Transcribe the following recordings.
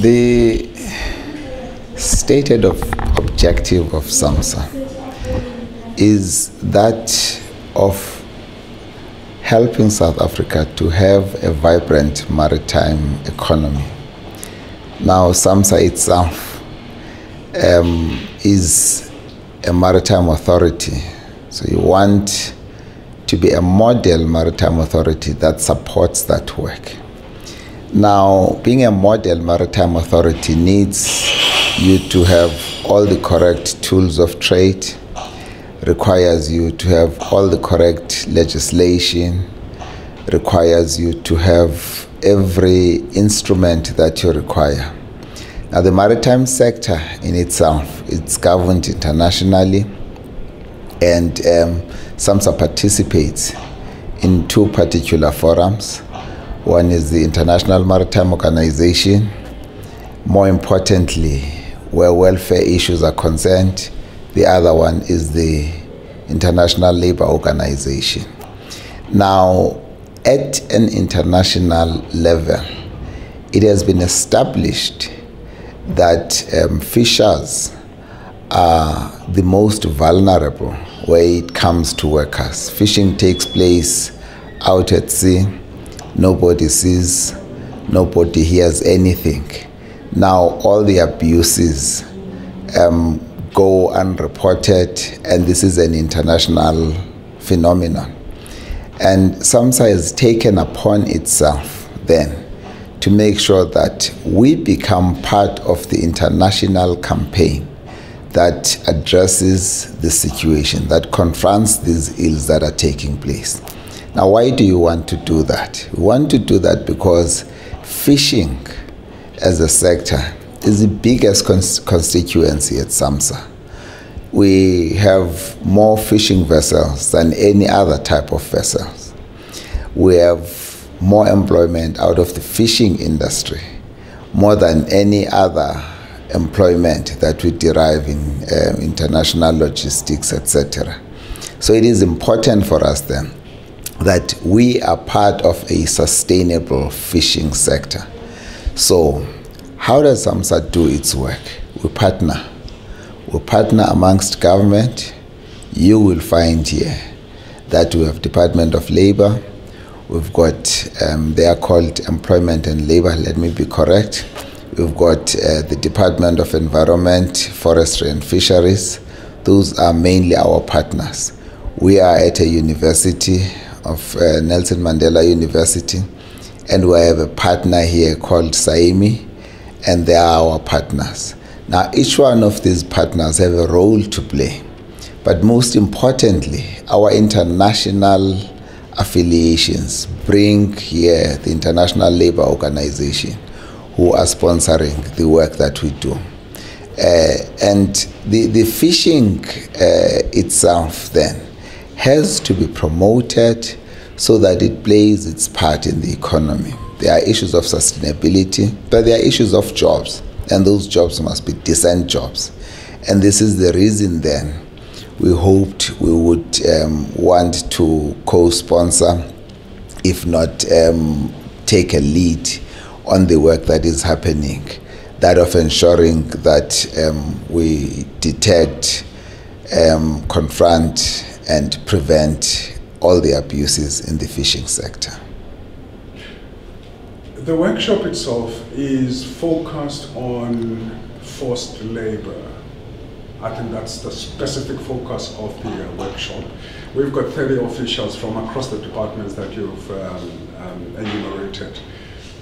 The stated of objective of SAMSA is that of helping South Africa to have a vibrant maritime economy. Now, SAMSA itself um, is a maritime authority, so you want to be a model maritime authority that supports that work. Now, being a model maritime authority needs you to have all the correct tools of trade, requires you to have all the correct legislation, requires you to have every instrument that you require. Now, the maritime sector in itself, it's governed internationally, and um, SAMSA participates in two particular forums. One is the International Maritime Organization. More importantly, where welfare issues are concerned, the other one is the International Labour Organization. Now, at an international level, it has been established that um, fishers are the most vulnerable where it comes to workers. Fishing takes place out at sea nobody sees, nobody hears anything. Now all the abuses um, go unreported, and this is an international phenomenon. And SAMSA has taken upon itself then to make sure that we become part of the international campaign that addresses the situation, that confronts these ills that are taking place. Now, why do you want to do that? We want to do that because fishing as a sector is the biggest cons constituency at SAMSA. We have more fishing vessels than any other type of vessels. We have more employment out of the fishing industry, more than any other employment that we derive in uh, international logistics, etc. So it is important for us then that we are part of a sustainable fishing sector. So, how does SAMSA do its work? We partner. We partner amongst government. You will find here that we have Department of Labor. We've got, um, they are called Employment and Labor, let me be correct. We've got uh, the Department of Environment, Forestry and Fisheries. Those are mainly our partners. We are at a university of uh, Nelson Mandela University, and we have a partner here called SAIMI, and they are our partners. Now, each one of these partners have a role to play, but most importantly, our international affiliations bring here the International Labour Organization, who are sponsoring the work that we do. Uh, and the, the fishing uh, itself then has to be promoted so that it plays its part in the economy. There are issues of sustainability, but there are issues of jobs, and those jobs must be decent jobs. And this is the reason then we hoped we would um, want to co sponsor, if not um, take a lead on the work that is happening, that of ensuring that um, we detect, um, confront, and prevent all the abuses in the fishing sector. The workshop itself is focused on forced labor. I think that's the specific focus of the uh, workshop. We've got 30 officials from across the departments that you've um, um, enumerated.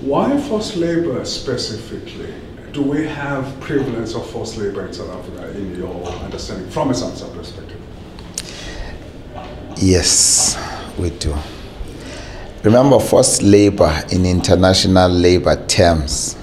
Why forced labor specifically? Do we have prevalence of forced labor in South Africa in your understanding from a SAMSA perspective? Yes, we do. Remember, forced labor in international labor terms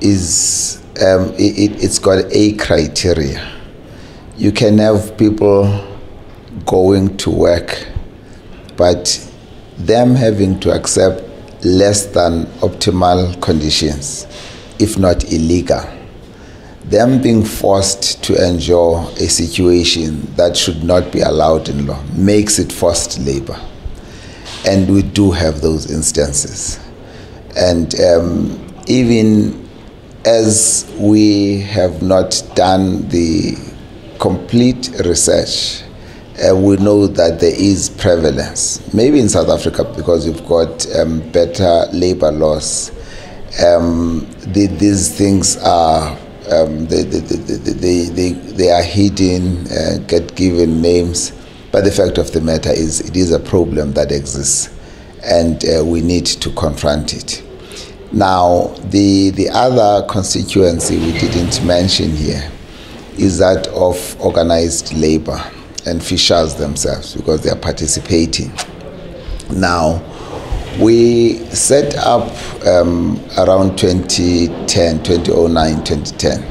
is um, it, it's got a criteria. You can have people going to work, but them having to accept less than optimal conditions, if not illegal them being forced to endure a situation that should not be allowed in law makes it forced labor. And we do have those instances. And um, even as we have not done the complete research, uh, we know that there is prevalence. Maybe in South Africa because we've got um, better labor laws. Um, the, these things are um, they, they, they, they, they, are hidden, uh, get given names, but the fact of the matter is it is a problem that exists and uh, we need to confront it. Now, the, the other constituency we didn't mention here is that of organized labor and fishers themselves because they are participating. Now, we set up um, around 2010, 2009, 2010,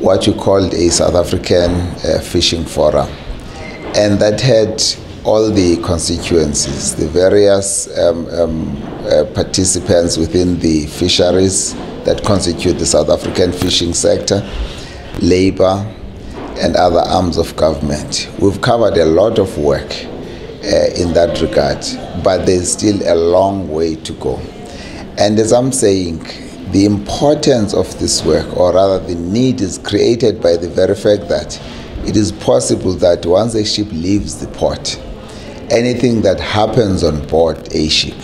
what we called a South African uh, Fishing Forum. And that had all the constituencies, the various um, um, uh, participants within the fisheries that constitute the South African fishing sector, labor, and other arms of government. We've covered a lot of work in that regard, but there's still a long way to go. And as I'm saying, the importance of this work, or rather the need, is created by the very fact that it is possible that once a ship leaves the port, anything that happens on board a ship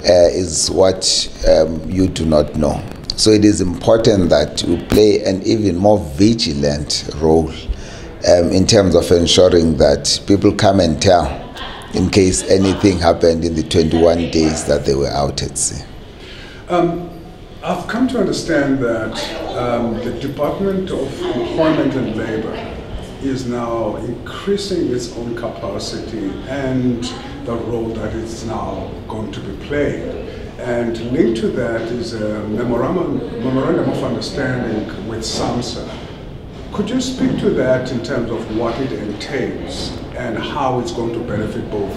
uh, is what um, you do not know. So it is important that you play an even more vigilant role um, in terms of ensuring that people come and tell in case anything happened in the 21 days that they were out at sea. Um, I've come to understand that um, the Department of Employment and Labor is now increasing its own capacity and the role that it's now going to be playing. And linked to that is a memorandum, memorandum of understanding with SAMSA. Could you speak to that in terms of what it entails and how it's going to benefit both?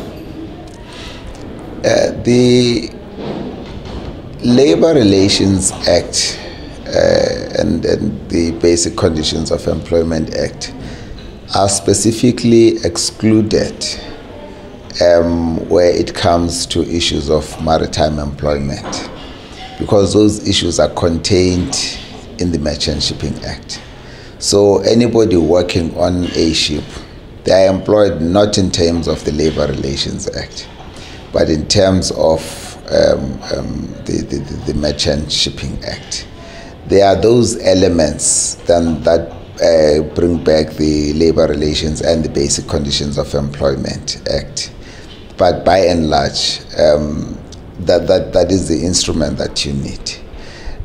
Uh, the Labor Relations Act uh, and, and the Basic Conditions of Employment Act are specifically excluded um, where it comes to issues of maritime employment because those issues are contained in the Merchant Shipping Act. So anybody working on a ship they are employed not in terms of the Labor Relations Act, but in terms of um, um, the, the, the, Merchant Shipping Act. There are those elements then that uh, bring back the Labor Relations and the Basic Conditions of Employment Act. But by and large, um, that, that, that is the instrument that you need.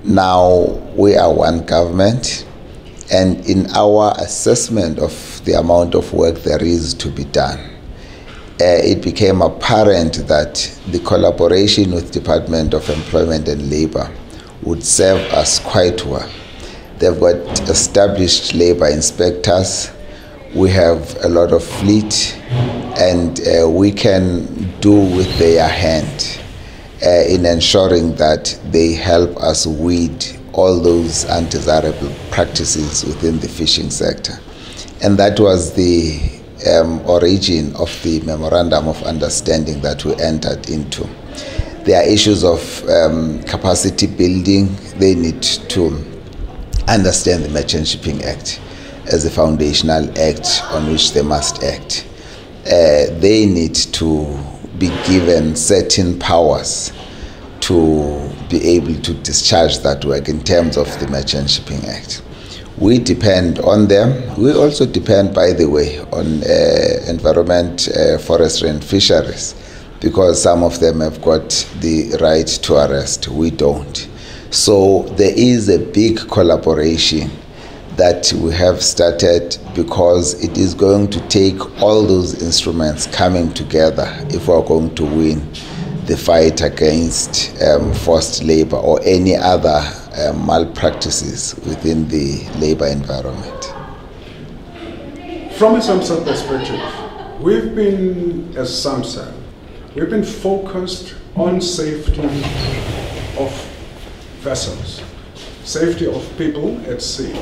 Now, we are one government and in our assessment of the amount of work there is to be done, uh, it became apparent that the collaboration with Department of Employment and Labor would serve us quite well. They've got established labor inspectors. We have a lot of fleet, and uh, we can do with their hand uh, in ensuring that they help us weed all those undesirable practices within the fishing sector. And that was the um, origin of the memorandum of understanding that we entered into. There are issues of um, capacity building. They need to understand the Merchant Shipping Act as a foundational act on which they must act. Uh, they need to be given certain powers to be able to discharge that work in terms of the Merchant Shipping Act. We depend on them. We also depend, by the way, on uh, environment, uh, forestry, and fisheries because some of them have got the right to arrest. We don't. So there is a big collaboration that we have started because it is going to take all those instruments coming together if we're going to win the fight against um, forced labor or any other um, malpractices within the labor environment. From a SAMSA perspective, we've been, as SAMSA, we've been focused on safety of vessels, safety of people at sea.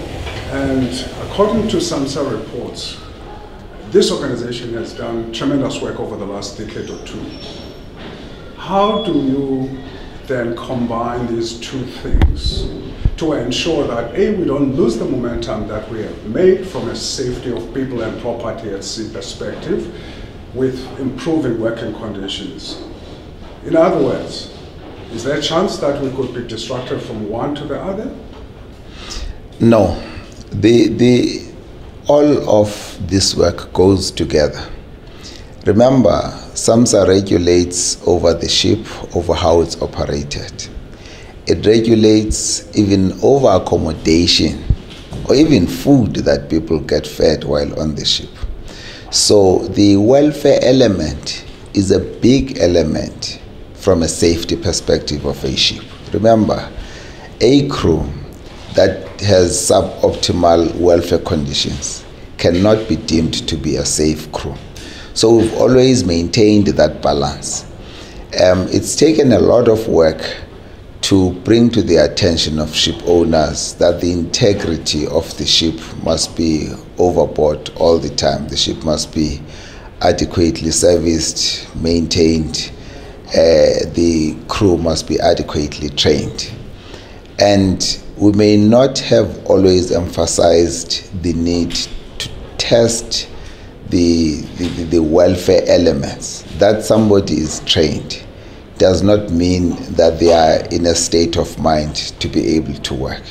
And according to SAMSA reports, this organization has done tremendous work over the last decade or two how do you then combine these two things to ensure that A, we don't lose the momentum that we have made from a safety of people and property at sea perspective with improving working conditions. In other words, is there a chance that we could be distracted from one to the other? No. The, the, all of this work goes together. Remember, SAMSA regulates over the ship, over how it's operated. It regulates even over accommodation or even food that people get fed while on the ship. So the welfare element is a big element from a safety perspective of a ship. Remember, a crew that has suboptimal welfare conditions cannot be deemed to be a safe crew. So we've always maintained that balance. Um, it's taken a lot of work to bring to the attention of ship owners that the integrity of the ship must be overboard all the time. The ship must be adequately serviced, maintained, uh, the crew must be adequately trained. And we may not have always emphasized the need to test the, the, the welfare elements. That somebody is trained does not mean that they are in a state of mind to be able to work.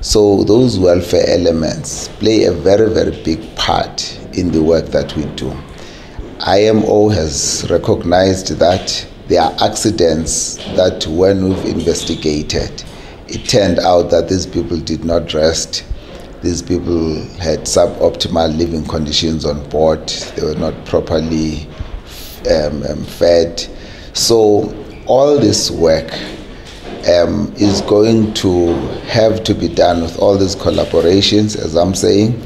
So those welfare elements play a very, very big part in the work that we do. IMO has recognized that there are accidents that when we've investigated, it turned out that these people did not rest. These people had suboptimal living conditions on board. They were not properly um, um, fed. So all this work um, is going to have to be done with all these collaborations, as I'm saying.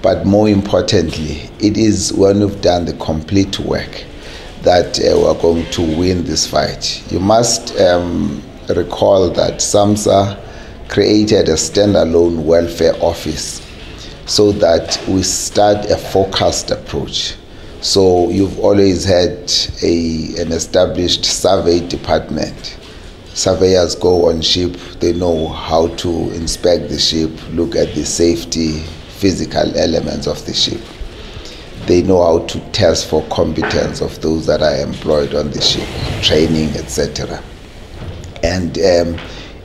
But more importantly, it is when we've done the complete work that uh, we're going to win this fight. You must um, recall that SAMSA created a standalone welfare office so that we start a focused approach. So you've always had a, an established survey department. Surveyors go on ship, they know how to inspect the ship, look at the safety, physical elements of the ship they know how to test for competence of those that are employed on the ship, training, etc. And um,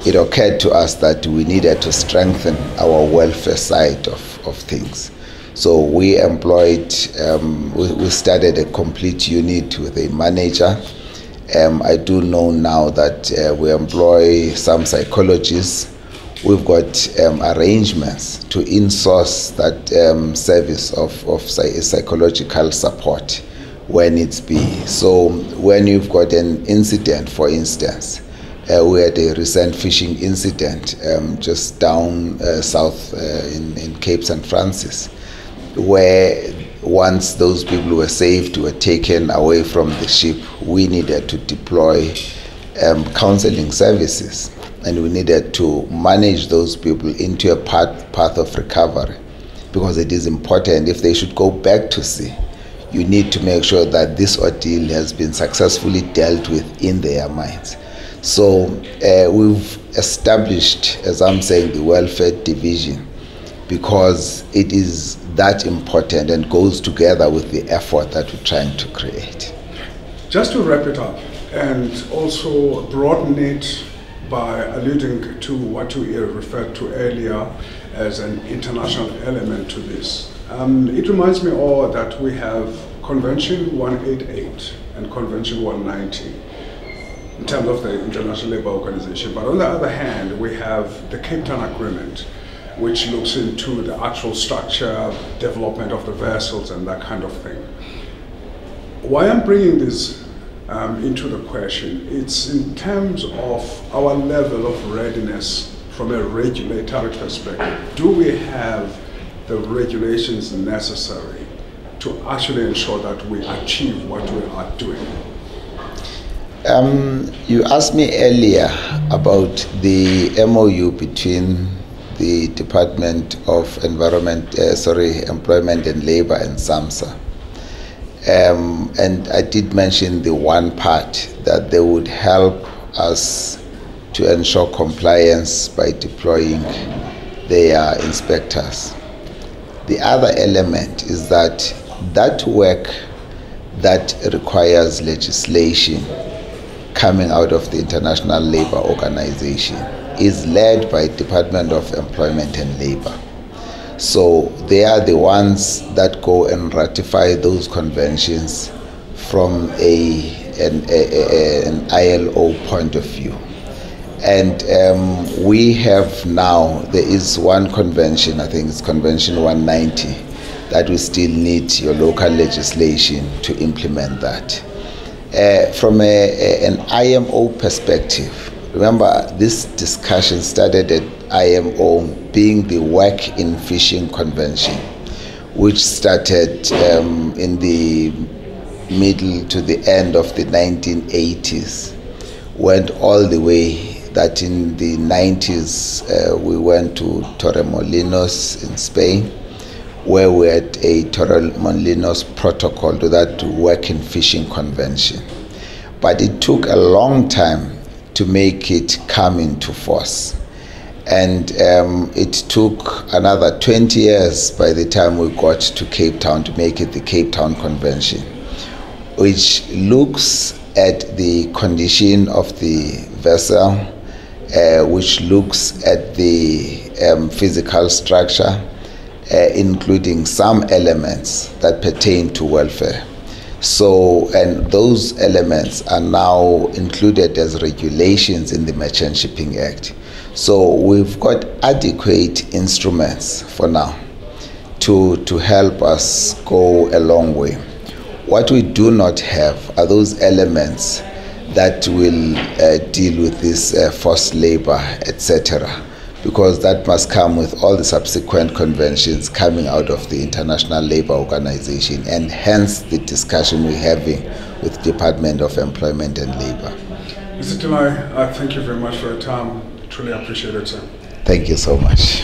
it occurred to us that we needed to strengthen our welfare side of, of things. So we employed, um, we, we, started a complete unit with a manager. Um, I do know now that uh, we employ some psychologists we've got um, arrangements to insource that um, service of, of psychological support when it's be. So when you've got an incident, for instance, we had a recent fishing incident um, just down uh, south uh, in, in Cape St. Francis, where once those people were saved, were taken away from the ship, we needed to deploy um, counseling services and we needed to manage those people into a path, path of recovery because it is important if they should go back to sea you need to make sure that this ordeal has been successfully dealt with in their minds so uh, we've established as i'm saying the welfare division because it is that important and goes together with the effort that we're trying to create just to wrap it up and also broaden it by alluding to what you referred to earlier as an international element to this. Um, it reminds me all that we have Convention 188 and Convention 190 in terms of the International Labour Organization. But on the other hand, we have the Cape Town Agreement, which looks into the actual structure, development of the vessels, and that kind of thing. Why I'm bringing this um, into the question. It's in terms of our level of readiness from a regulatory perspective. Do we have the regulations necessary to actually ensure that we achieve what we are doing? Um, you asked me earlier about the MOU between the Department of Environment, uh, sorry, Employment and Labor and SAMSA. Um, and I did mention the one part that they would help us to ensure compliance by deploying their inspectors. The other element is that that work that requires legislation coming out of the International Labour Organization is led by Department of Employment and Labour. So they are the ones that go and ratify those conventions from a, an, a, an ILO point of view. And um, we have now, there is one convention, I think it's Convention 190, that we still need your local legislation to implement that. Uh, from a, a, an IMO perspective, remember this discussion started at IMO being the Work in Fishing Convention, which started um, in the middle to the end of the 1980s, went all the way that in the 90s uh, we went to Torremolinos in Spain where we had a Torremolinos protocol to that working fishing convention. But it took a long time to make it come into force. And um, it took another 20 years by the time we got to Cape Town to make it the Cape Town Convention, which looks at the condition of the vessel, uh, which looks at the um, physical structure, uh, including some elements that pertain to welfare. So, and those elements are now included as regulations in the Merchant Shipping Act. So, we've got adequate instruments for now to, to help us go a long way. What we do not have are those elements that will uh, deal with this uh, forced labor, etc because that must come with all the subsequent conventions coming out of the International Labour Organization and hence the discussion we're having with Department of Employment and Labour. Mr. Tilayi, I thank you very much for your time. Truly appreciate it, sir. Thank you so much.